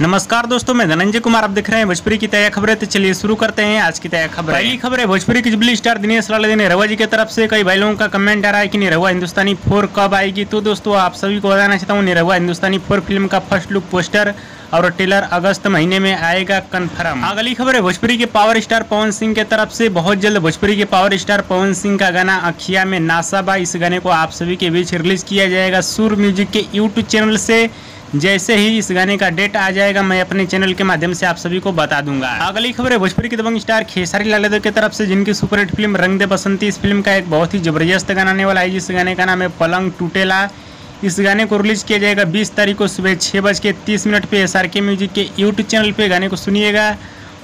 नमस्कार दोस्तों मैं धनंजय कुमार आप देख रहे हैं भोजपुरी की तय खबरें। तो चलिए शुरू करते हैं आज की तय खबर। पहली खबर है भोजपुरी की जुबली स्टार दिनेश लाल ने रवा जी की तरफ़ से कई भाई लोगों का कमेंट आ रहा है कि निरहुआ हिंदुस्तानी फोर कब आएगी? तो दोस्तों आप सभी को बताना चाहता हूँ निरहुआ हिंदुस्तानी फोर फ़िल्म का फ़र्स्ट लुक पोस्टर और टेलर अगस्त महीने में आएगा कन्फर्म अगली खबर है भोजपुरी के पावर स्टार पवन सिंह के तरफ़ से बहुत जल्द भोजपुरी के पावर स्टार पवन सिंह का गाना अखिया में नासाबा। इस गाने को आप सभी के बीच रिलीज़ किया जाएगा। सुर म्यूज़िक के यूट्यूब चैनल से जैसे ही इस गाने का डेट आ जाएगा, मैं अपने चैनल के माध्यम से आप सभी को बता दूँगा। अगली खबर है, भोजपुरी के दबंग स्टार खेसारी लाल यादव की तरफ़ से, जिनकी सुपरहिट फ़िल्म रंग दे बसंती, इस फ़िल्म का एक बहुत ही ज़बरदस्त गाना आने वाला है। जिस गाने का नाम है पलंग टूटेला। इस गाने को रिलीज़ किया जाएगा 20 तारीख को सुबह छः बज के तीस मिनट पे। एस म्यूज़िक के यूट्यूब चैनल पे गाने को सुनिएगा।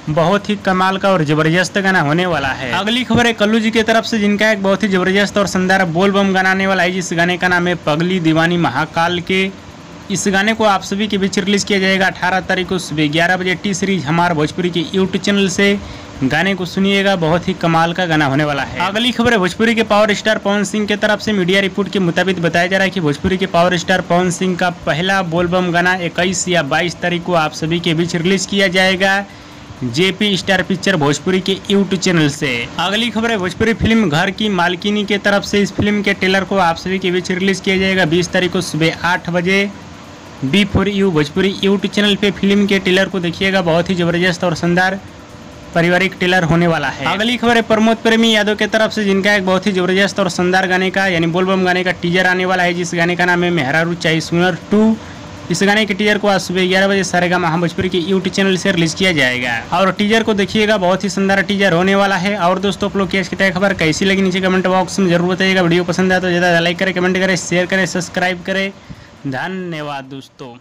बहुत ही कमाल का और ज़बरदस्त गाना होने वाला है। अगली खबर है, कल्लू जी की तरफ़ से, जिनका एक बहुत ही ज़बरदस्त और शानदार बोल बम गाना आने वाला है। जिस गाने का नाम है पगली दीवानी महाकाल के। इस गाने को आप सभी के बीच रिलीज़ किया जाएगा 18 तारीख को सुबह ग्यारह बजे टी सीरीज़ हमारे भोजपुरी के यूट्यूब चैनल से। गाने को सुनिएगा, बहुत ही कमाल का गाना होने वाला है। अगली खबर है, भोजपुरी के पावर स्टार पवन सिंह की तरफ़ से मीडिया रिपोर्ट के मुताबिक बताया जा रहा है कि भोजपुरी के पावर स्टार पवन सिंह का पहला बोलबम गाना 21 या 22 तारीख को आप सभी के बीच रिलीज़ किया जाएगा। जेपी स्टार पिक्चर भोजपुरी के यूट्यूब चैनल से। अगली खबर है, भोजपुरी फ़िल्म घर की मालकिनी के तरफ़ से इस फ़िल्म के ट्रेलर को आप सभी के बीच रिलीज़ किया जाएगा 20 तारीख को सुबह आठ बजे। B four U Bhojpuri YouTube channel पे फ़िल्म के ट्रेलर को देखिएगा, बहुत ही ज़बरदस्त और शानदार पारिवारिक ट्रेलर होने वाला है। अगली खबर है, प्रमोद प्रेमी यादव के तरफ़ से, जिनका एक बहुत ही ज़बरदस्त और शानदार गाने का, यानी बोलबम गाने का टीजर आने वाला है, जिस गाने का नाम है मेहरारू चाई सुनर टू। इस गाने के टीजर को आज सुबह ग्यारह बजे सारेगा महाभोजपुरी के यूट्यूब चैनल से रिलीज़ किया जाएगा। और टीजर को देखिएगा, बहुत ही शानदार टीजर होने वाला है। और दोस्तों, आप लोग की तय खबर कैसी लगी? नीचे कमेंट बॉक्स में ज़रूर बताइएगा। वीडियो पसंद आए तो ज़्यादा लाइक करें कमेंट करें शेयर करें सब्सक्राइब करें। धन्यवाद दोस्तों।